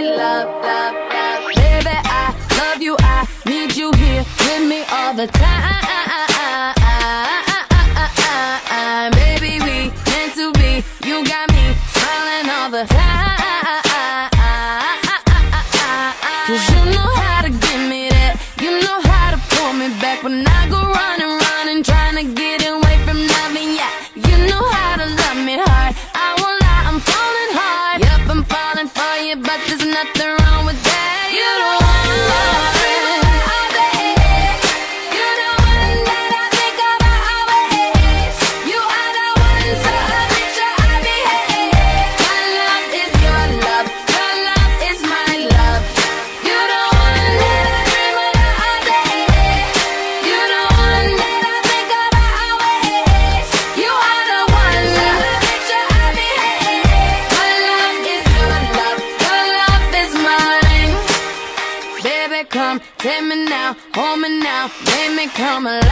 love, love, love. Baby, I love you, I need you here with me all the time. Baby, we meant to be, you got me smiling all the time. falling for you, but there's nothing wrong with that. You don't me come alive.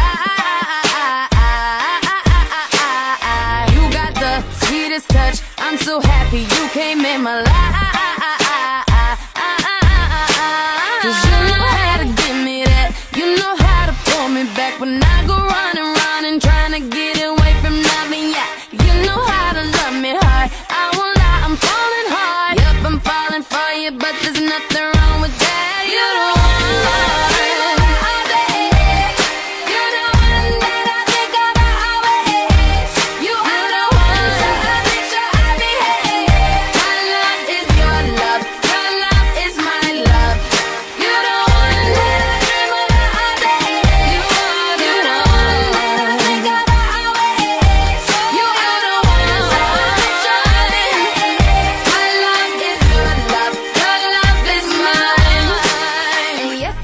You got the sweetest touch. I'm so happy you came in my life. Cause you know how to give me that. You know how to pull me back when I go wrong.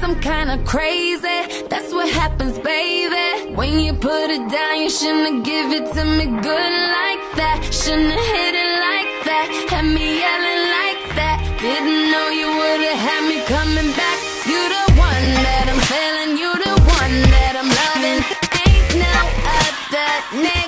I'm kinda crazy. That's what happens, baby. When you put it down, you shouldn't give it to me good like that. Shouldn't hit it like that. Had me yelling like that. Didn't know you would've had me coming back. You the one that I'm feeling. You the one that I'm loving. Ain't no other name.